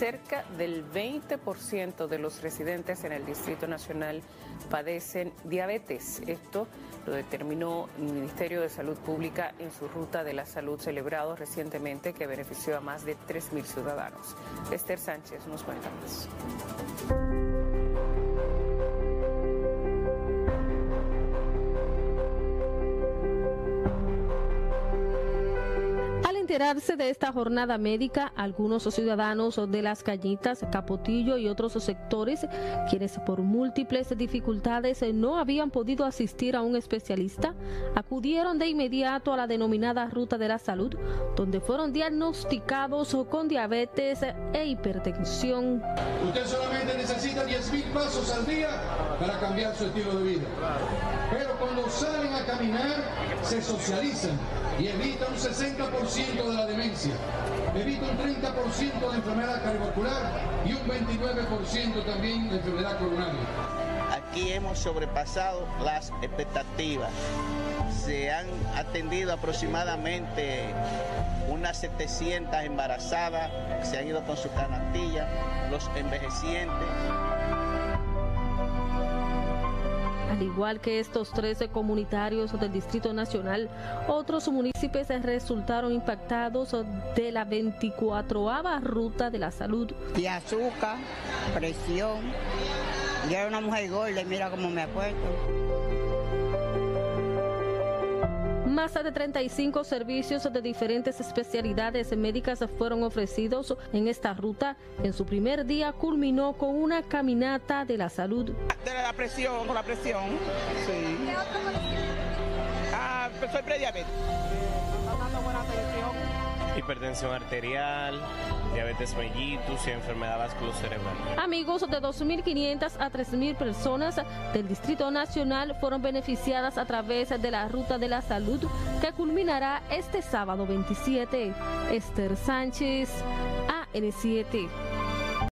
cerca del 20% de los residentes en el Distrito Nacional padecen diabetes. Esto lo determinó el Ministerio de Salud Pública en su ruta de la salud celebrado recientemente que benefició a más de 3.000 ciudadanos. Esther Sánchez nos cuenta más. Enterarse de esta jornada médica, algunos ciudadanos de las Cañitas, Capotillo y otros sectores, quienes por múltiples dificultades no habían podido asistir a un especialista, acudieron de inmediato a la denominada Ruta de la Salud, donde fueron diagnosticados con diabetes e hipertensión. Usted solamente necesita 10 mil pasos al día para cambiar su estilo de vida. Cuando salen a caminar, se socializan y evita un 60% de la demencia, evita un 30% de enfermedad cardiovascular y un 29% también de enfermedad coronaria. Aquí hemos sobrepasado las expectativas. Se han atendido aproximadamente unas 700 embarazadas, se han ido con su canastilla, los envejecientes. Al igual que estos 13 comunitarios del Distrito Nacional, otros municipios resultaron impactados de la 24ava ruta de la salud. Y azúcar, presión. Yo era una mujer gorda mira cómo me acuerdo. Más de 35 servicios de diferentes especialidades médicas fueron ofrecidos en esta ruta. En su primer día culminó con una caminata de la salud. De la presión, con la presión. Sí. Ah, pues soy prediabetes. Hipertensión arterial, diabetes mellitus y enfermedad vasculocerebral. Amigos, de 2.500 a 3.000 personas del Distrito Nacional fueron beneficiadas a través de la Ruta de la Salud que culminará este sábado 27. Esther Sánchez, AN7.